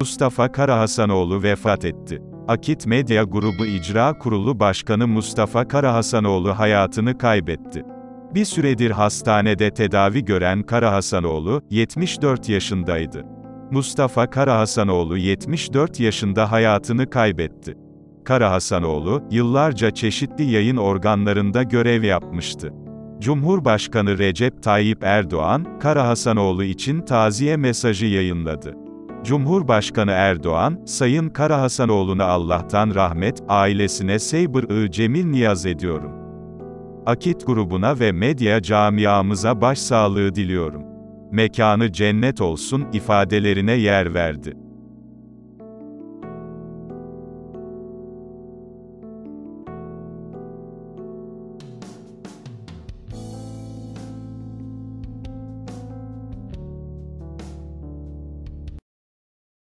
Mustafa Karahasanoğlu vefat etti. Akit Medya Grubu İcra Kurulu Başkanı Mustafa Karahasanoğlu hayatını kaybetti. Bir süredir hastanede tedavi gören Karahasanoğlu, 74 yaşındaydı. Mustafa Karahasanoğlu 74 yaşında hayatını kaybetti. Karahasanoğlu, yıllarca çeşitli yayın organlarında görev yapmıştı. Cumhurbaşkanı Recep Tayyip Erdoğan, Karahasanoğlu için taziye mesajı yayınladı. Cumhurbaşkanı Erdoğan, Sayın Karahasanoğlu'na Allah'tan rahmet, ailesine Seybır-ı Cemil niyaz ediyorum. Akit grubuna ve medya camiamıza başsağlığı diliyorum. Mekanı cennet olsun ifadelerine yer verdi.